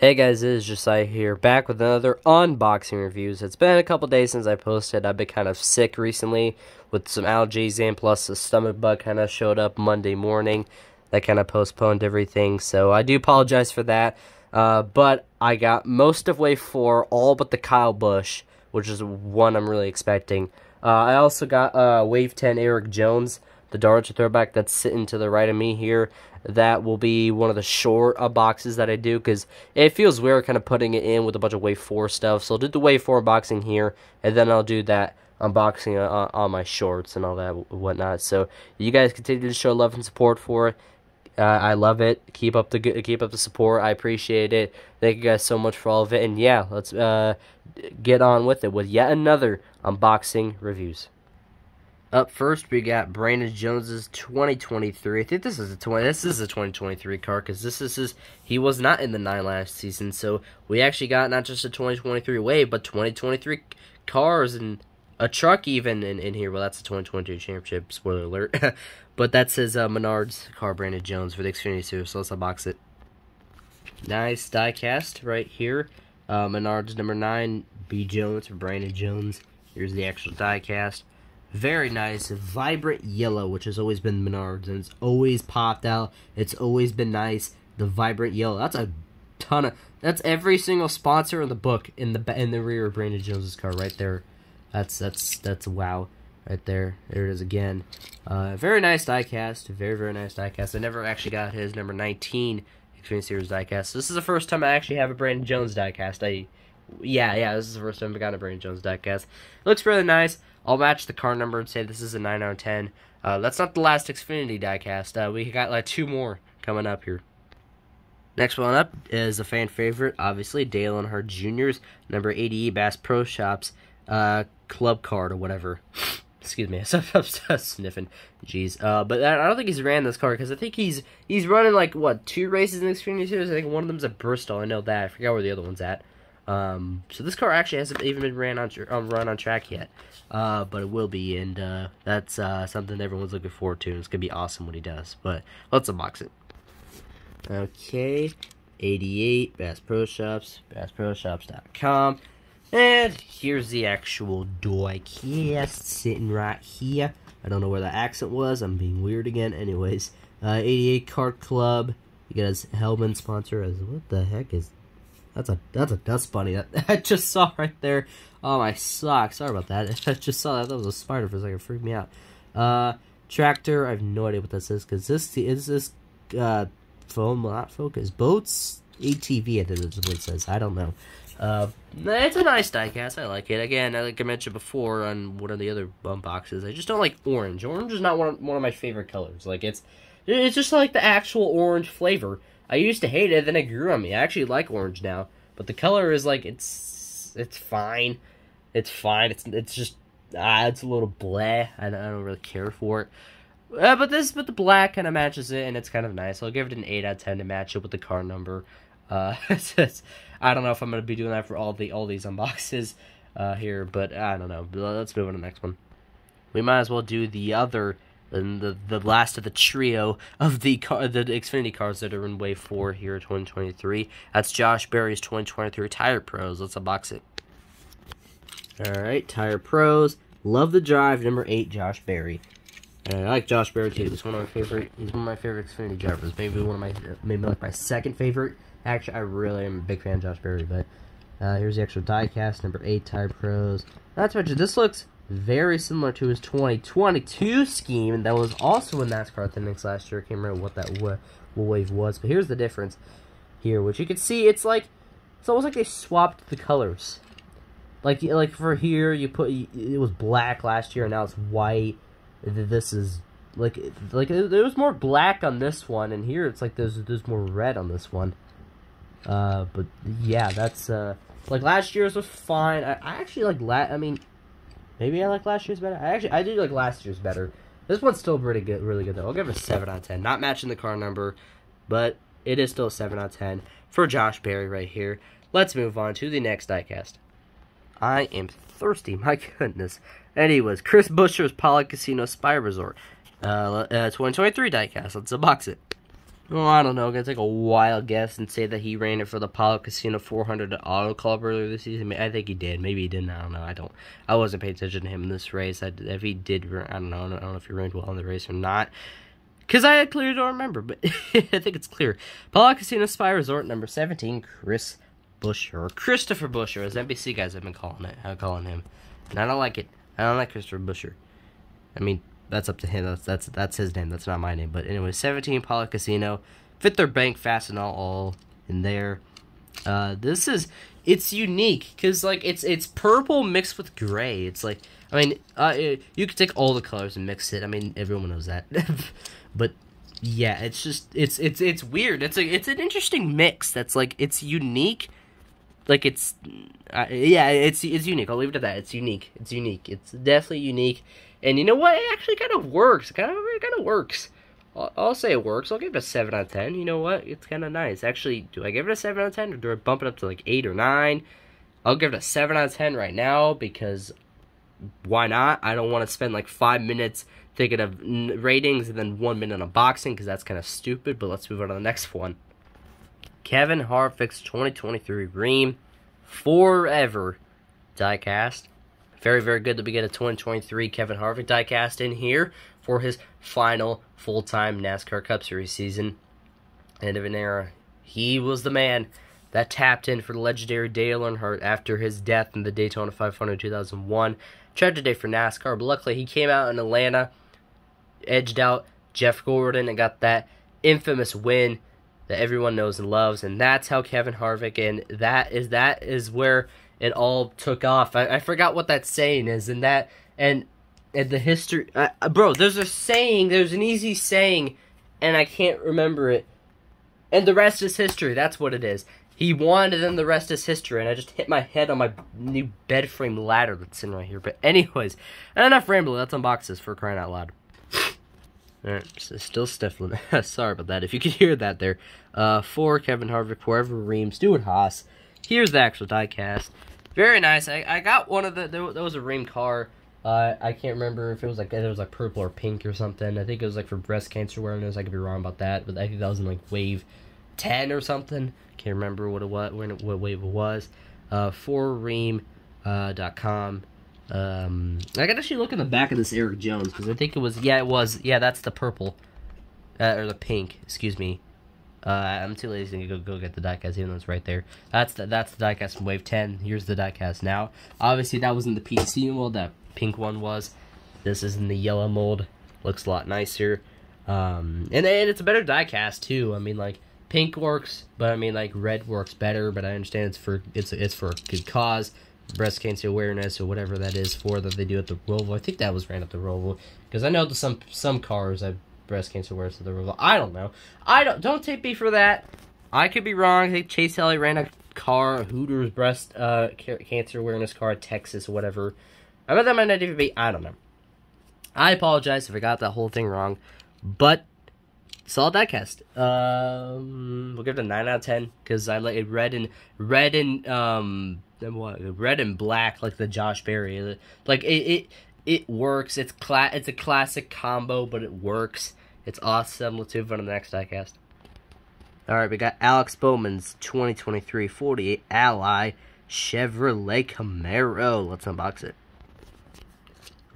Hey guys, it is Josiah here, back with another unboxing reviews. It's been a couple days since I posted. I've been kind of sick recently with some allergies and plus the stomach bug kind of showed up Monday morning. That kind of postponed everything, so I do apologize for that. Uh, but I got most of Wave 4, all but the Kyle Busch, which is one I'm really expecting. Uh, I also got uh, Wave 10 Erik Jones, the Dodger throwback that's sitting to the right of me here that will be one of the short uh, boxes that I do because it feels weird kind of putting it in with a bunch of Wave 4 stuff. So I'll do the Wave 4 unboxing here, and then I'll do that unboxing uh, on my shorts and all that whatnot. So you guys continue to show love and support for it. Uh, I love it. Keep up the keep up the support. I appreciate it. Thank you guys so much for all of it. And yeah, let's uh, get on with it with yet another unboxing reviews. Up first, we got Brandon Jones's 2023. I think this is a 20. This is a 2023 car because this is his. He was not in the nine last season, so we actually got not just a 2023 wave, but 2023 cars and a truck even in, in here. Well, that's the 2022 championship. Spoiler alert. but that says uh, Menards car, Brandon Jones for the Xfinity Series. So let's unbox it. Nice diecast right here. Uh, Menards number nine, B Jones for Brandon Jones. Here's the actual diecast. Very nice, vibrant yellow, which has always been Menards, and it's always popped out. It's always been nice. The vibrant yellow. That's a ton of. That's every single sponsor in the book in the in the rear of Brandon Jones's car right there. That's that's that's wow, right there. There it is again. Uh, very nice diecast. Very very nice diecast. I never actually got his number 19 Xfinity Series diecast. This is the first time I actually have a Brandon Jones diecast. I yeah yeah this is the first time I've got a Brandon Jones deck diecast. Looks really nice. I'll match the car number and say this is a 9 out of 10. Uh, that's not the last Xfinity diecast. Uh, we got like two more coming up here. Next one up is a fan favorite, obviously, Dale Earnhardt Jr.'s number 80 Bass Pro Shops uh, club card or whatever. Excuse me, I'm sniffing. Jeez, uh, but I don't think he's ran this car because I think he's he's running like what two races in the Xfinity Series. I think one of them's at Bristol. I know that. I forgot where the other one's at. Um, so this car actually hasn't even been ran on um, run on track yet, uh, but it will be, and uh, that's uh, something everyone's looking forward to. And it's gonna be awesome when he does. But let's unbox it. Okay, 88 Bass Pro Shops, BassProShops.com, and here's the actual diecast sitting right here. I don't know where the accent was. I'm being weird again. Anyways, uh, 88 Kart Club. You guys, Hellman sponsor. As what the heck is that's a that's a dust bunny that I just saw right there. Oh my sock. Sorry about that. I just saw that. That was a spider for a second. It freaked me out. Uh, tractor. I have no idea what this is because this is this uh foam not focus boats ATV. I think that's what it says. I don't know. Uh, it's a nice diecast. I like it. Again, like I mentioned before on one of the other bump boxes, I just don't like orange. Orange is not one of, one of my favorite colors. Like it's it's just like the actual orange flavor. I used to hate it, then it grew on me. I actually like orange now, but the color is like it's it's fine. It's fine. It's it's just ah, it's a little bleh. I, I don't really care for it. Uh, but this, but the black kind of matches it, and it's kind of nice. I'll give it an eight out of ten to match it with the car number. Uh, it's, it's, I don't know if I'm gonna be doing that for all the all these unboxes uh, here, but I don't know. Let's move on to the next one. We might as well do the other and the the last of the trio of the car, the Xfinity cars that are in Wave Four here, 2023. That's Josh Berry's 2023 Tire Pros. Let's unbox it. All right, Tire Pros. Love the drive. Number eight, Josh Berry. And I like Josh Berry too. He's one of my favorite. He's one of my favorite Xfinity drivers. Maybe one of my maybe like my second favorite. Actually, I really am a big fan of Josh Berry. But uh, here's the actual diecast. Number eight, Tire Pros. Not to mention, this looks very similar to his 2022 scheme that was also in NASCAR Authentics last year. I can't remember what that what wave was, but here's the difference here, which you can see it's like it's almost like they swapped the colors. Like like for here, you put it was black last year, and now it's white. This is like like there was more black on this one, and here it's like there's there's more red on this one. Uh, but yeah, that's uh like last year's was fine. I, I actually like la- I mean Maybe I like last year's better. I actually I do like last year's better. This one's still pretty good, really good though. I'll give it a seven out of ten. Not matching the car number, but it is still a seven out of ten for Josh Berry right here. Let's move on to the next diecast. I am thirsty, my goodness. Anyways, Chris Buescher's Pala Casino Spa Resort. Uh, uh, 2023 diecast. Let's unbox it. Oh, I don't know. I'm gonna take a wild guess and say that he ran it for the Apollo Casino 400 Auto Club earlier this season. I think he did. Maybe he didn't. I don't know. I don't. I wasn't paying attention to him in this race. I, if he did, I don't know. I don't know if he ran well in the race or not. Cause I clearly don't remember, but I think it's clear. Apollo Casino Spa Resort number 17, Chris Buescher or Christopher Buescher, as NBC guys have been calling it. I'm calling him, and I don't like it. I don't like Christopher Buescher. I mean, that's up to him. That's that's that's his name. That's not my name. But anyway, 17 Apollo Casino. Fit their bank fast and all, in there. Uh, this is it's unique because like it's it's purple mixed with gray. It's like I mean, uh, you could take all the colors and mix it. I mean, everyone knows that. but yeah, it's just it's it's it's weird. It's a it's an interesting mix. That's like it's unique. Like it's uh, yeah, it's it's unique. I'll leave it at that. It's unique. It's unique. It's definitely unique. And you know what? It actually kind of works. Kind of it kind of works. I'll, I'll, say it works. I'll give it a seven out of ten. You know what? It's kind of nice. Actually, do I give it a seven out of ten or do I bump it up to like eight or nine? I'll give it a seven out of ten right now because why not? I don't want to spend like five minutes thinking of ratings and then one minute on boxing because that's kind of stupid. But let's move on to the next one. Kevin Harvick's 2023 Rheem Forever diecast. Very, very good that we get a 2023 Kevin Harvick diecast in here for his final full-time NASCAR Cup Series season. End of an era. He was the man that tapped in for the legendary Dale Earnhardt after his death in the Daytona 500 in 2001. Tragic day for NASCAR, but luckily he came out in Atlanta, edged out Jeff Gordon, and got that infamous win that everyone knows and loves, and that's how Kevin Harvick and that is that is where it all took off. I, I forgot what that saying is, and that and and the history, bro. There's a saying. There's an easy saying, and I can't remember it. And the rest is history. That's what it is. He won, and then the rest is history. And I just hit my head on my new bed frame ladder that's in right here. But anyways, enough rambling. Let's unbox this for crying out loud. Alright, still stifling. Sorry about that. If you could hear that there. Uh, for Kevin Harvick, wherever Rheem, Stewart Haas. Here's the actual diecast. Very nice. I, I got one of the, there, was a Rheem car. Uh, I can't remember if it was like, it was like purple or pink or something. I think it was like for breast cancer awareness. I could be wrong about that. But I think that was in like wave 10 or something. Can't remember what it was, when it, what wave it was. Uh, for Rheem, uh, dot com. Um, I gotta actually look in the back of this Erik Jones because I think it was yeah it was yeah that's the purple, uh, or the pink excuse me. Uh, I'm too lazy to go go get the diecast even though it's right there. That's the that's the diecast from Wave 10. Here's the diecast now. Obviously that was in the PC mold. That pink one was. This is in the yellow mold. Looks a lot nicer. Um, and, and it's a better diecast too. I mean like pink works, but I mean like red works better. But I understand it's for it's it's for a good cause, breast cancer awareness or whatever that is for that they do at the Roval. I think that was ran at the Roval because I know some some cars have breast cancer awareness at the Roval. I don't know. I don't don't take me for that. I could be wrong. I think Chase Elliott ran a car, Hooters breast uh, cancer awareness car, Texas, whatever. I bet that might not even be. I don't know. I apologize if I got that whole thing wrong, but solid diecast. Um, we'll give it a nine out of ten because I like it red and red and um what red and black like the Josh Berry. Like it it, it works. It's cla- It's a classic combo, but it works. It's awesome. Let's move on to the next diecast. All right, we got Alex Bowman's 2023 48 Ally Chevrolet Camaro. Let's unbox it.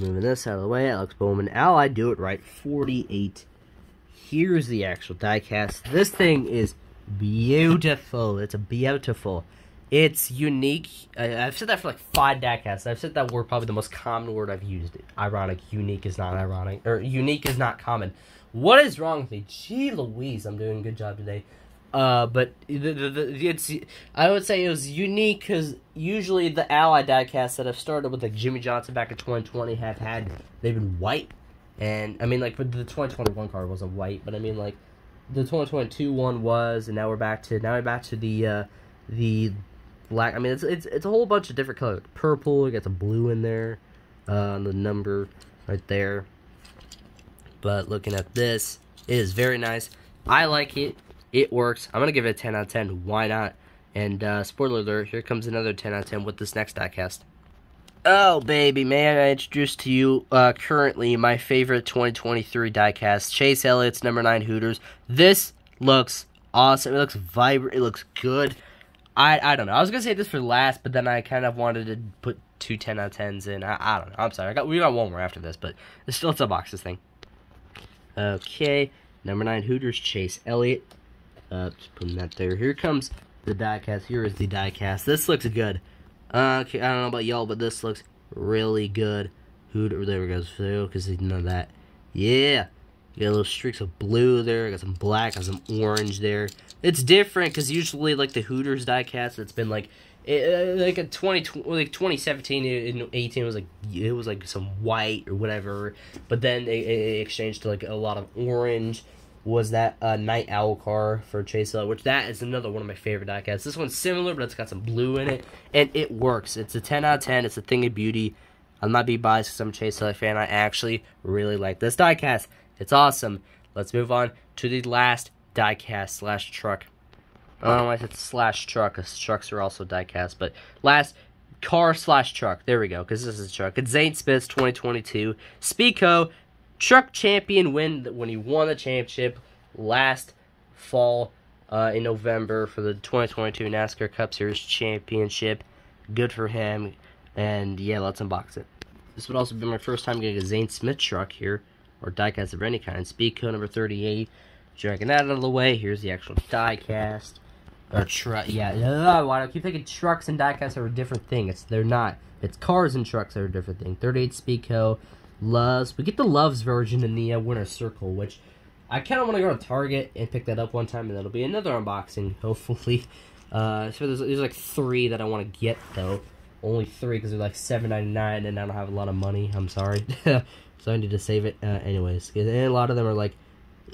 Moving this out of the way, Alex Bowman Ally Do It Right 48 here's the actual diecast. This thing is beautiful. It's a beautiful. It's unique. I, have said that for like five diecasts. I've said that word probably the most common word I've used. Ironic. Unique is not ironic. Or unique is not common. What is wrong with me? Gee Louise, I'm doing a good job today. Uh, but the, the, the, it's I would say it was unique because usually the Ally diecasts that have started with like Jimmie Johnson back in 2020 have had they've been white and I mean, like, for the 2021 card wasn't white, but I mean, like, the 2022 one was, and now we're back to now we're back to the uh, the black. I mean, it's it's it's a whole bunch of different colors. Purple, you got the blue in there, uh, the number right there. But looking at this, it is very nice. I like it. It works. I'm gonna give it a 10 out of 10. Why not? And uh, spoiler alert, here comes another 10 out of 10 with this next diecast. Oh, baby, may I introduce to you uh, currently my favorite 2023 diecast, Chase Elliott's number 9 Hooters. This looks awesome. It looks vibrant. It looks good. I I don't know. I was gonna say this for last, but then I kind of wanted to put two 10 out of 10s in. I, I don't know. I'm sorry. I got we got one more after this, but it's still it's a box this thing. Okay, number nine Hooters Chase Elliott. Uh, just putting that there. Here comes the diecast. Here is the diecast. This looks good. Uh, okay, I don't know about y'all, but this looks really good. Hooter, there we go. Because none of that. Yeah. You got little streaks of blue there. Got some black. Got some orange there. It's different because usually like the Hooters diecast, it's been like it, uh, like a 20 like 2017 and 18 was like it was like some white or whatever. But then it, exchanged to like a lot of orange. Was that uh, night owl car for chase which that is another one of my favorite diecasts. This one's similar but it's got some blue in it. And it works. It's a 10 out of 10 it's a thing of beauty. I'm not be biased because i'm a chase fan. I actually really like this diecast. It's awesome. Let's move on to the last diecast slash truck I don't know why I said slash truck, because trucks are also diecast. But last, car slash truck. There we go, because this is a truck. It's Zane Smith's 2022 Speedco truck champion win when he won the championship last fall uh, in November for the 2022 NASCAR Cup Series championship. Good for him. And yeah, let's unbox it. This would also be my first time getting a Zane Smith truck here, or diecast of any kind. Speedco number 38. Dragging that out of the way. Here's the actual diecast. Or truck, yeah. Ugh, why do I keep thinking trucks and diecasts are a different thing? It's they're not. It's cars and trucks are a different thing. 38 Speedco, Loves. We get the Loves version in the uh, Winner's Circle, which I kind of want to go to Target and pick that up one time, and that'll be another unboxing, hopefully. Uh, so there's, there's like three that I want to get though. Only three because they're like $7.99, and I don't have a lot of money. I'm sorry, so I need to save it. Uh, anyways, and a lot of them are like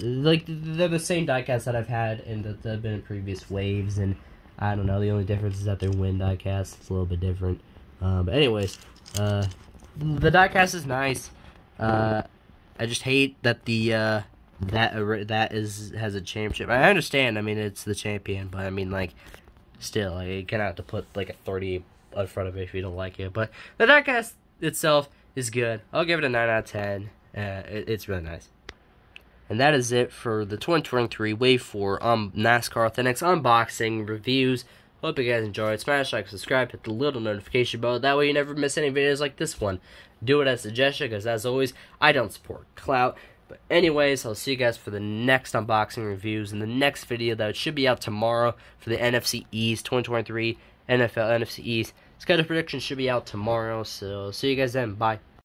like they're the same diecasts that I've had and that have been in previous waves, and I don't know. The only difference is that they're wind diecast. It's a little bit different. Uh, but anyways, uh, the diecast is nice. Uh, I just hate that the uh, that that is has a championship. I understand. I mean, it's the champion, but I mean, like, still, like, you have to put like a thirty in front of it if you don't like it. But the diecast itself is good. I'll give it a nine out of ten. Uh, it, it's really nice. And that is it for the 2023 Wave 4 um, NASCAR Authentics unboxing reviews. Hope you guys enjoyed. Smash like, subscribe, hit the little notification bell. That way you never miss any videos like this one. Do it as a suggestion, because as always, I don't support clout. But anyways, I'll see you guys for the next unboxing reviews in the next video that should be out tomorrow for the NFC East 2023 NFL NFC East. Schedule predictions should be out tomorrow, so see you guys then. Bye.